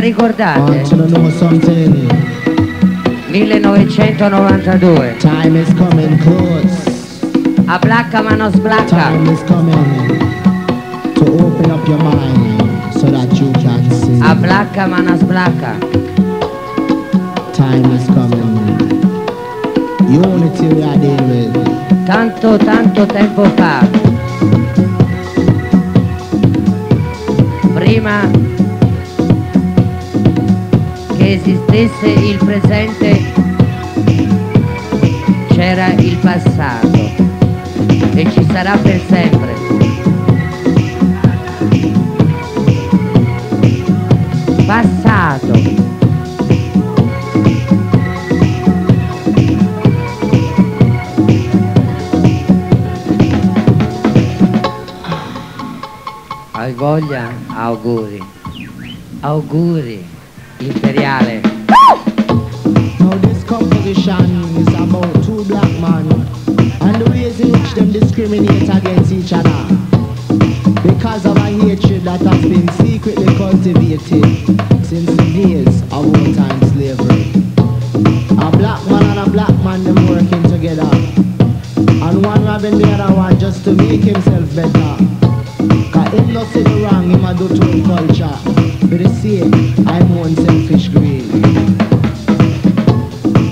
ricordate? Want to know something? 1992. Time is coming close. A blacca ma non sblacca. Time is coming to open up your mind so that you can see. A blacca ma non sblacca. Time is coming. Unity we are dealing with. Tanto tanto tempo fa. Prima che esistesse il presente c'era il passato e ci sarà per sempre. Passato. Hai voglia? Auguri. Auguri. Imperiale. Now this composition is about two black men and the ways in which them discriminate against each other. Because of a hatred that has been secretly cultivated since the days of old time slavery. A black man and a black man them working together. And one robbing the other one just to make himself better. Cause him not see the wrong, him a do to culture. But they say, I'm one selfish greed.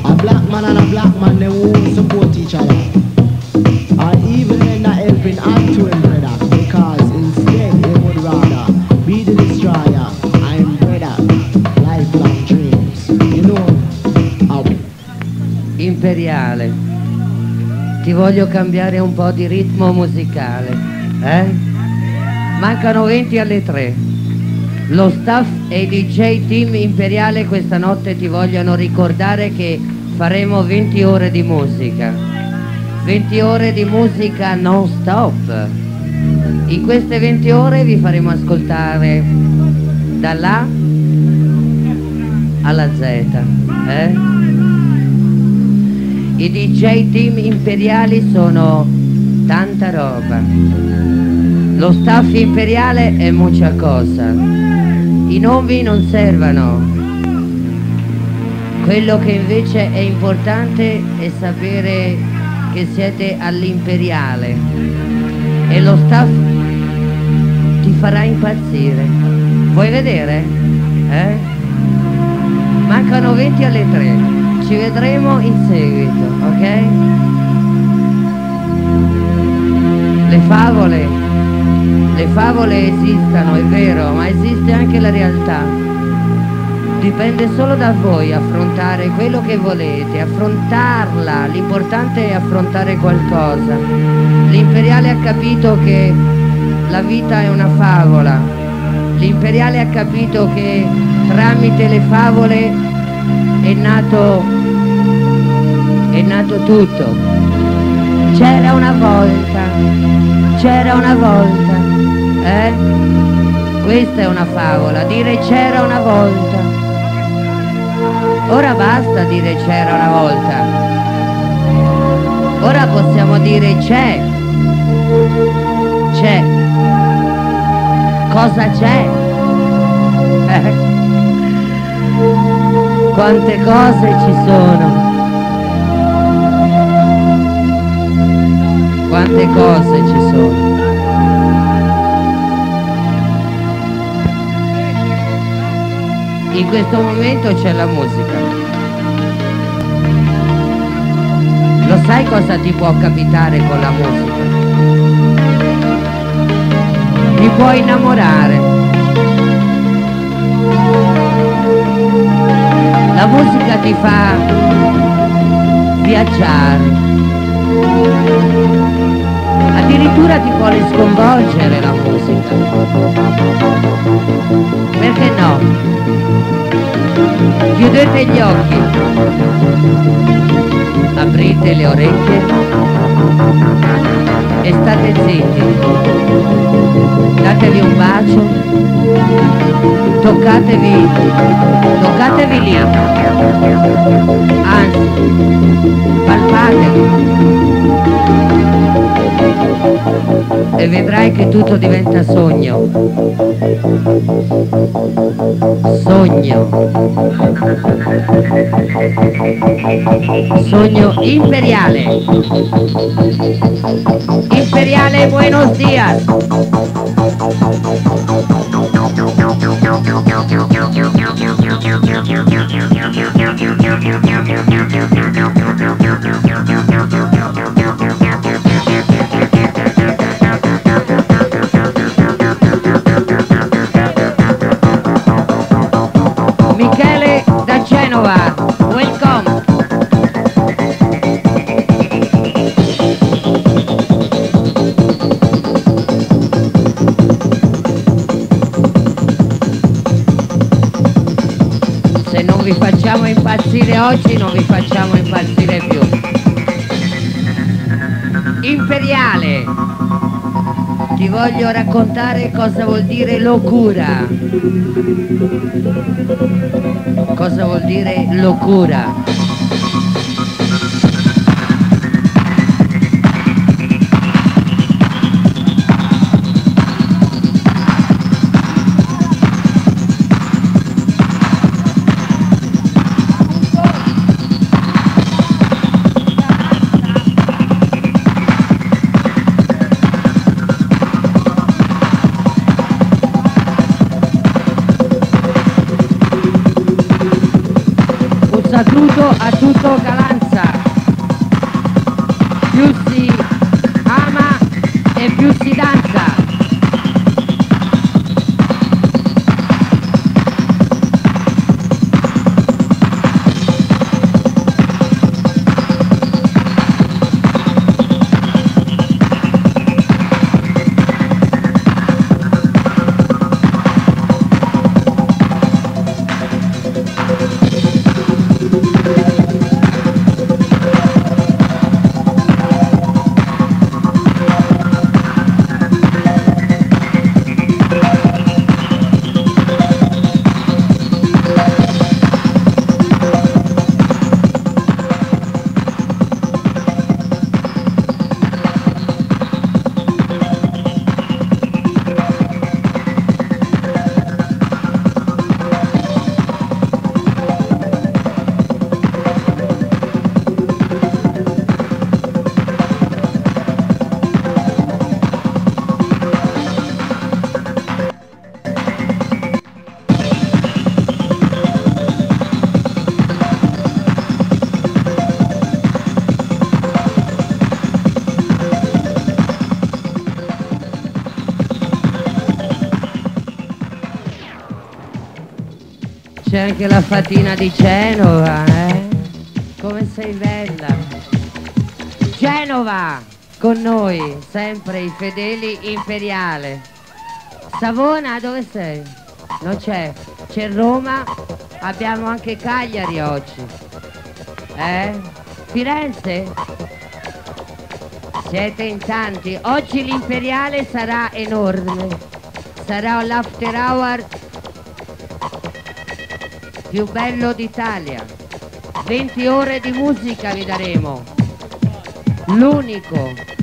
A black man and a black man, they won't support each other. Even they're helping hand to him. Because instead, they would rather be the destroyer. I'm brother, lifelong dreams. You know, how Imperiale. Ti voglio cambiare un po' di ritmo musicale. Eh? Mancano 20 alle 3. Lo staff e i DJ team Imperiale questa notte ti vogliono ricordare che faremo 20 ore di musica. 20 ore di musica non stop. In queste 20 ore vi faremo ascoltare dall'A alla Z. Eh? I DJ team imperiali sono tanta roba. Lo staff imperiale è mucha cosa. I nomi non servono. Quello che invece è importante è sapere che siete all'imperiale e lo staff ti farà impazzire. Vuoi vedere? Eh? Mancano 20 alle 3. Ci vedremo in seguito, ok? Le favole, le favole esistono, è vero, ma esiste anche la realtà. Dipende solo da voi affrontare quello che volete, affrontarla. L'importante è affrontare qualcosa. L'imperiale ha capito che la vita è una favola. L'imperiale ha capito che tramite le favole è nato, è nato tutto. C'era una volta, c'era una volta, eh? Questa è una favola, dire c'era una volta. Ora basta dire c'era una volta. Ora possiamo dire c'è. C'è. Cosa c'è? Eh? Quante cose ci sono. Quante cose ci sono. In questo momento c'è la musica. Lo sai cosa ti può capitare con la musica? Ti puoi innamorare. La musica ti fa viaggiare. Addirittura ti vuole sconvolgere la musica. Perché no? Chiudete gli occhi, aprite le orecchie e state zitti. Datevi un bacio, toccatevi, toccatevi lì, anzi, palpatevi e vedrai che tutto diventa sogno. sogno. Sogno imperiale. Imperiale Buenos Dias. Impazzire oggi non vi facciamo impazzire più. Imperiale. Ti voglio raccontare cosa vuol dire locura. Cosa vuol dire locura? Anche la fatina di Genova, eh? Come sei bella. Genova, con noi, sempre i fedeli imperiale. Savona, dove sei? Non c'è. C'è Roma, abbiamo anche Cagliari oggi. Eh? Firenze? Siete in tanti. Oggi l'imperiale sarà enorme. Sarà l'after hour più bello d'Italia. 20 ore di musica vi daremo. L'unico.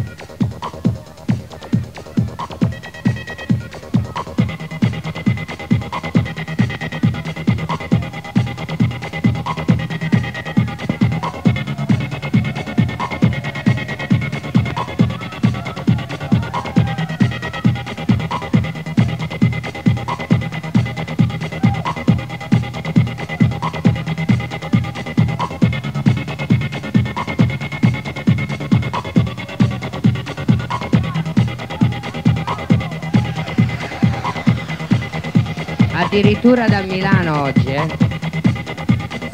Addirittura da Milano oggi, eh.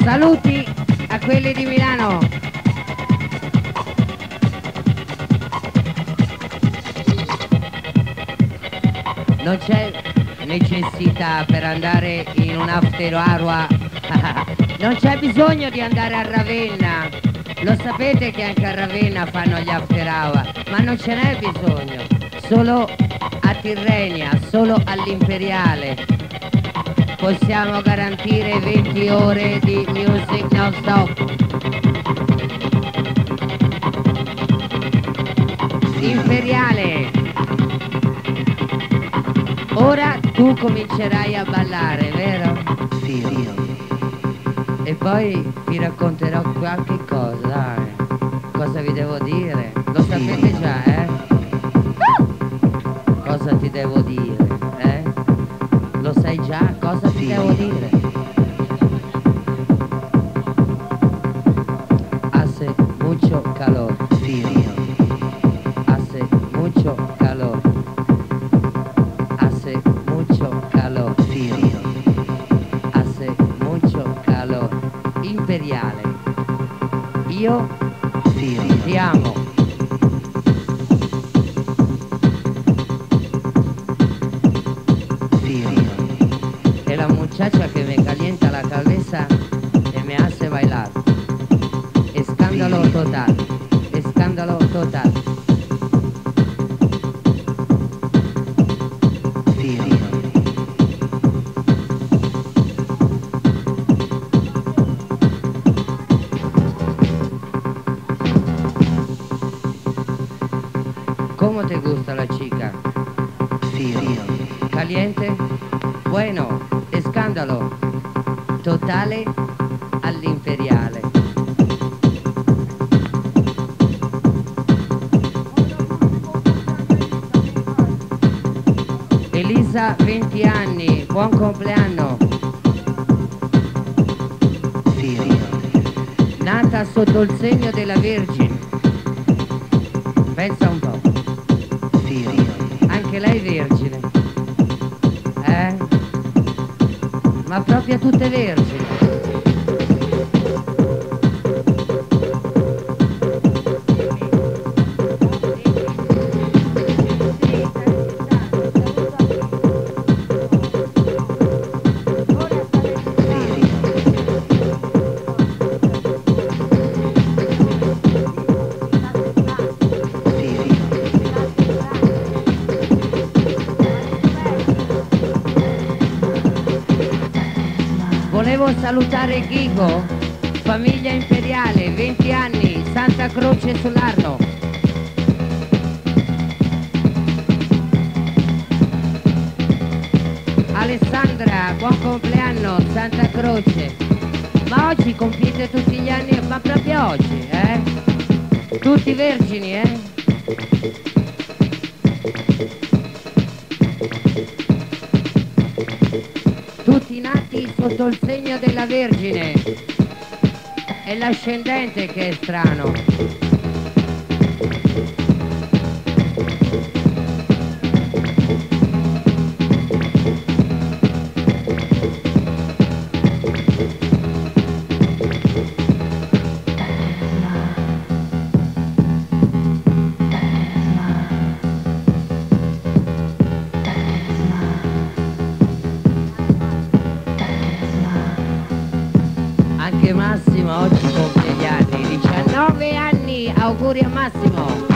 Saluti a quelli di Milano. Non c'è necessità per andare in un after hour. non c'è bisogno di andare a Ravenna. Lo sapete che anche a Ravenna fanno gli after hour, ma non ce n'è bisogno. Solo a Tirrenia, solo all'Imperiale possiamo garantire 20 ore di music non stop. Imperiale. Ora tu comincerai a ballare, vero? Feel. E poi vi racconterò qualche cosa. Cosa vi devo dire? Lo sapete già, eh? Cosa ti devo dire, Imperiale. Io ti amo. Elisa, 20 anni, buon compleanno. Nata sotto il segno della Vergine. Pensa un po', anche lei vergine. Eh? Ma proprio tutte vergini. Volevo salutare Ghigo, famiglia imperiale, 20 anni, Santa Croce sull'Arno. Alessandra, buon compleanno, Santa Croce. Ma oggi compiete tutti gli anni, ma proprio oggi, eh? Tutti vergini, eh? Sotto il segno della Vergine. È l'ascendente che è strano. Massimo oggi compie gli anni, 19 anni, auguri a Massimo.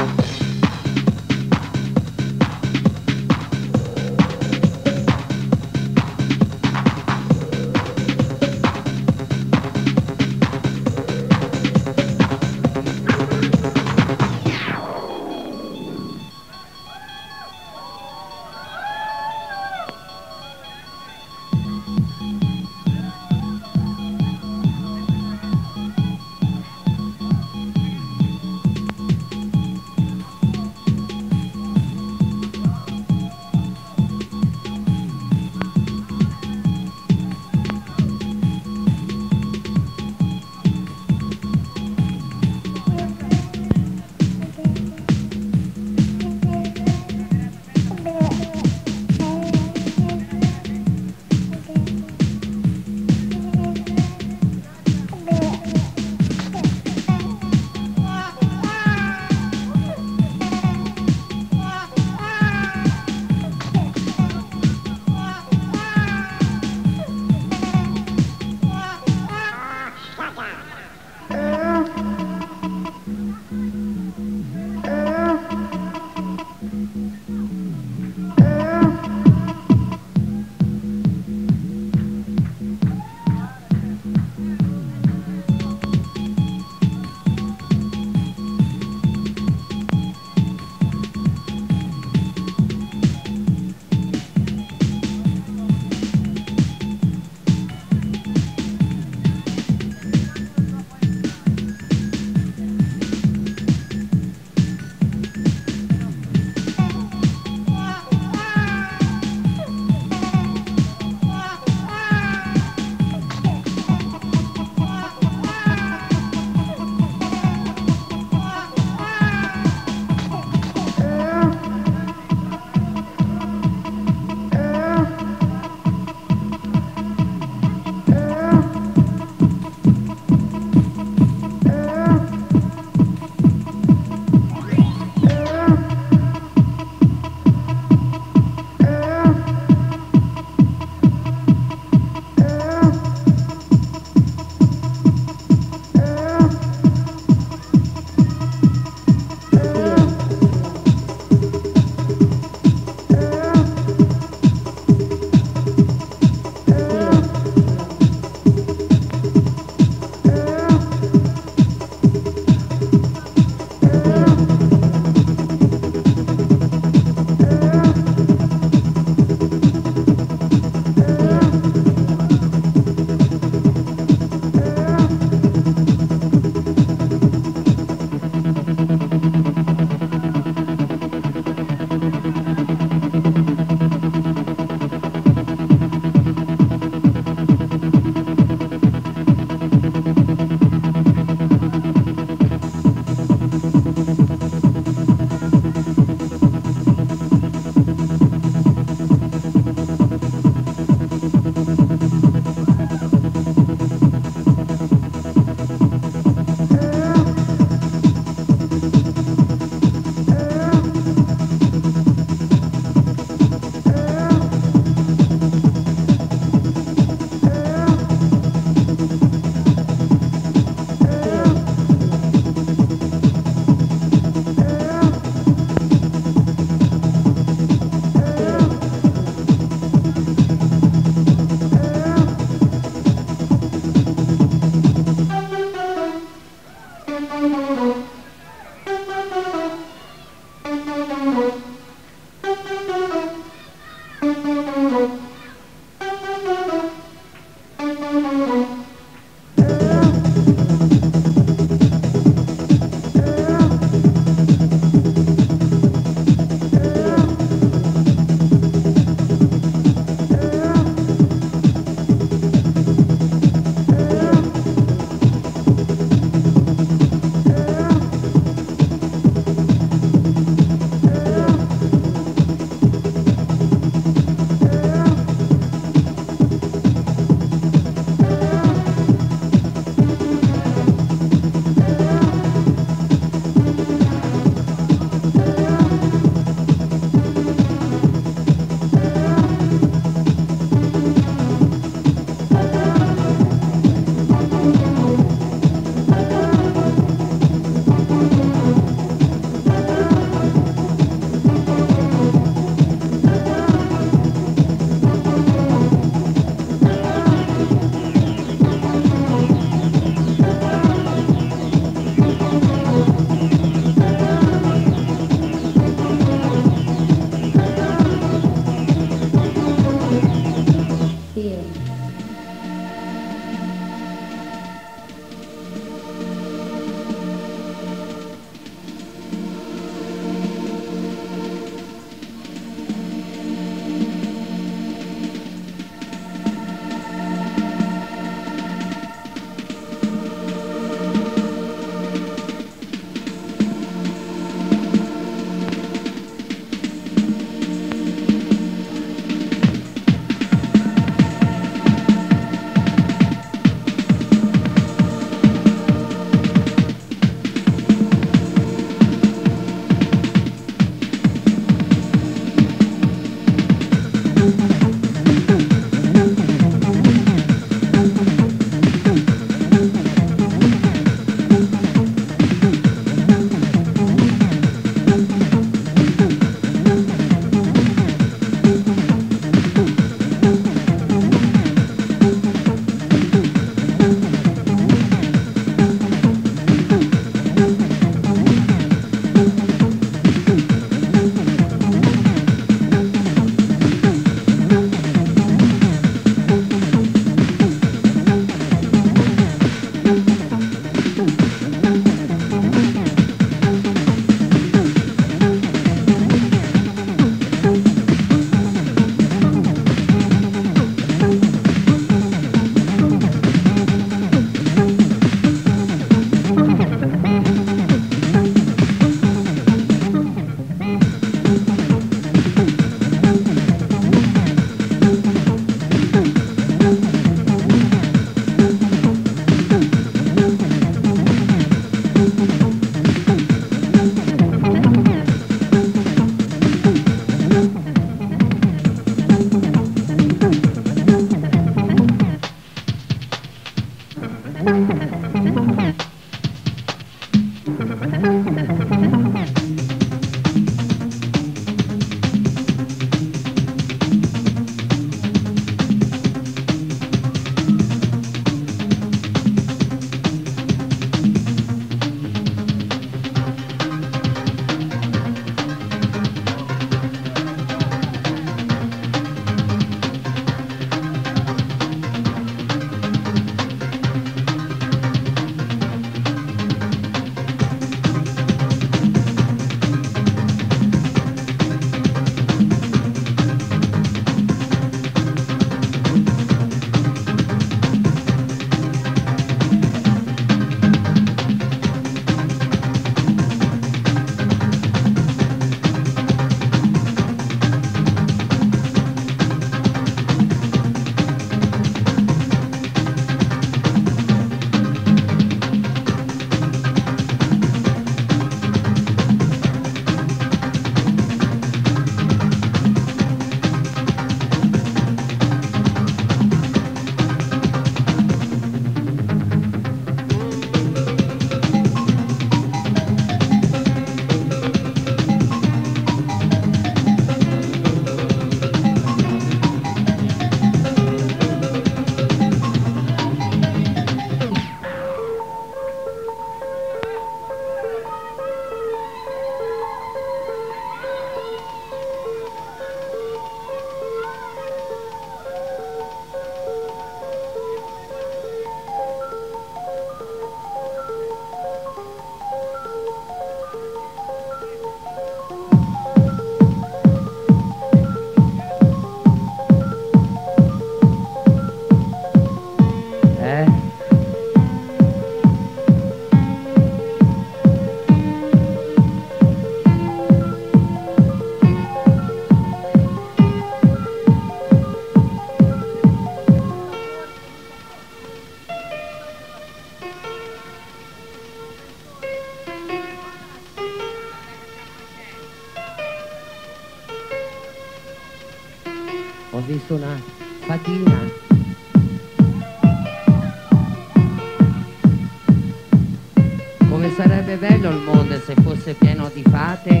Pieno di fate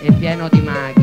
e pieno di maghi,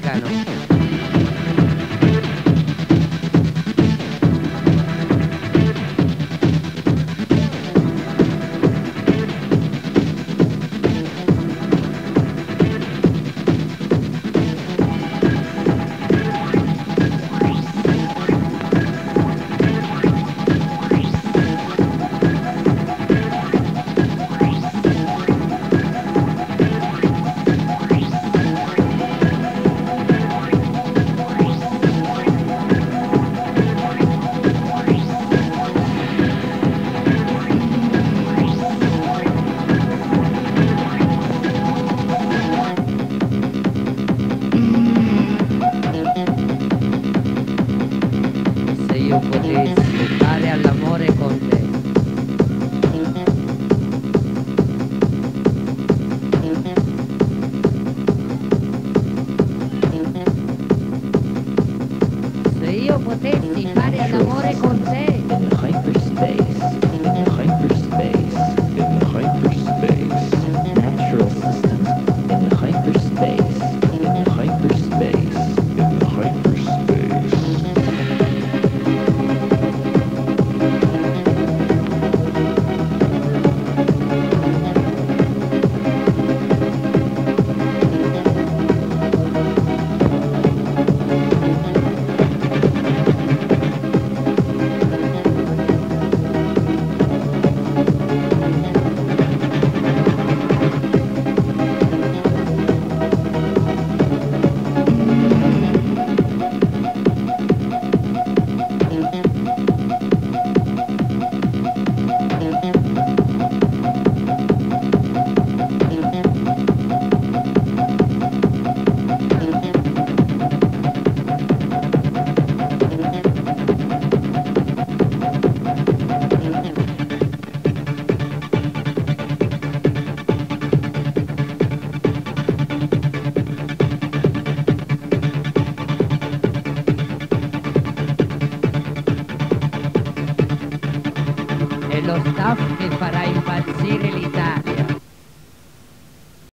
che